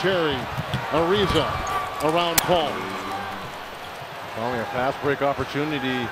Terry Ariza around Paul. Only a fast break opportunity